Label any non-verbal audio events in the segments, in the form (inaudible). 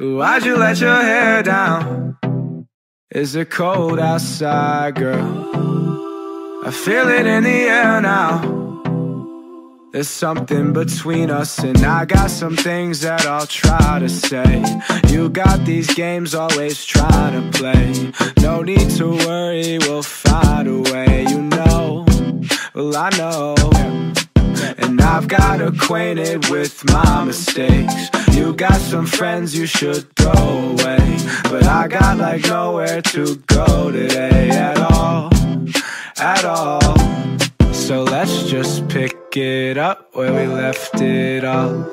Why'd you let your hair down? Is it cold outside, girl? I feel it in the air now. There's something between us, and I got some things that I'll try to say. You got these games always trying to play. No need to worry, we'll find a way. You know, well, I know. I've got acquainted with my mistakes. You got some friends you should throw away. But I got like nowhere to go today at all. At all. So let's just pick it up where we left it off.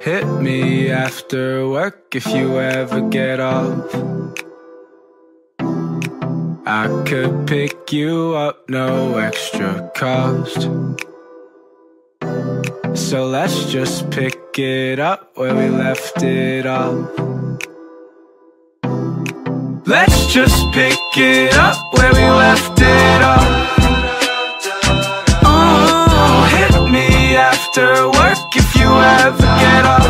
Hit me after work if you ever get off. I could pick you up, no extra cost. So let's just pick it up where we left it off. Let's just pick it up where we left it off. Oh, hit me after work if you ever get off.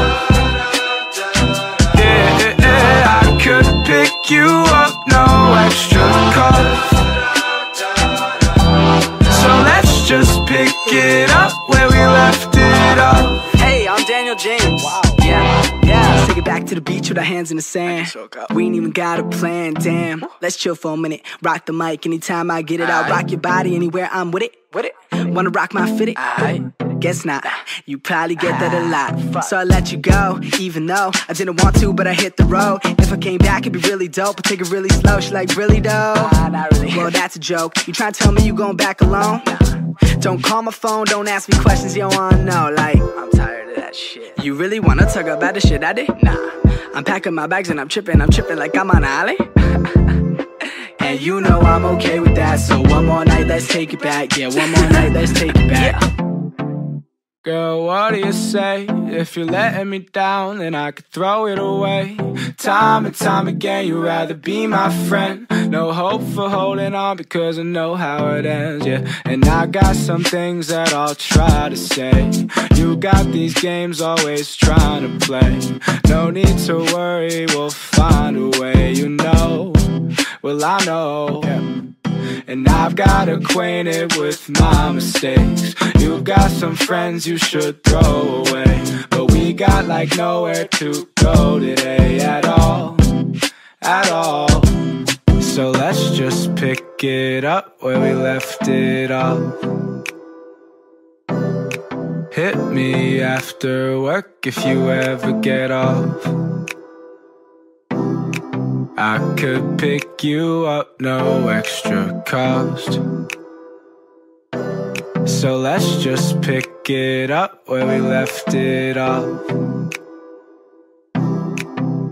Yeah, I could pick you up, pick it up where we left it off. Hey, I'm Daniel James. Wow. Yeah, yeah. Let's take it back to the beach with our hands in the sand. We ain't even got a plan, damn. Let's chill for a minute. Rock the mic anytime I get it. I'll rock your body anywhere I'm with it. With it. Wanna rock my fitted? Guess not. You probably get that a ah, lot. So I let you go, even though I didn't want to, but I hit the road. If I came back, it'd be really dope. But take it really slow. She like, really though? not really. Well, that's a joke. You trying to tell me you going back alone? Don't call my phone, don't ask me questions you don't wanna know. Like, I'm tired of that shit. You really wanna talk about the shit I did? Nah. I'm packing my bags and I'm tripping, I'm tripping like I'm on an alley. (laughs) and you know I'm okay with that. So one more night, let's take it back. Yeah, one more night, let's take it back. Girl, what do you say? If you're letting me down, then I could throw it away. Time and time again, you'd rather be my friend. No hope for holding on because I know how it ends, yeah. And I got some things that I'll try to say. You got these games always trying to play. No need to worry, we'll find a way, you know. Well, I know. And I've got acquainted with my mistakes. You've got some friends you should throw away. But we got like nowhere to go today at all. At all. So let's just pick it up where we left it off. Hit me after work if you ever get off. I could pick you up, no extra cost. So let's just pick it up where we left it off.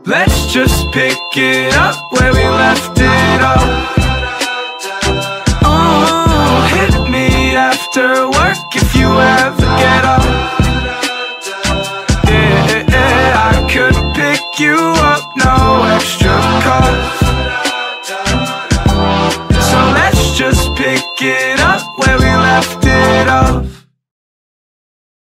Let's just pick it up where we left it off. just pick it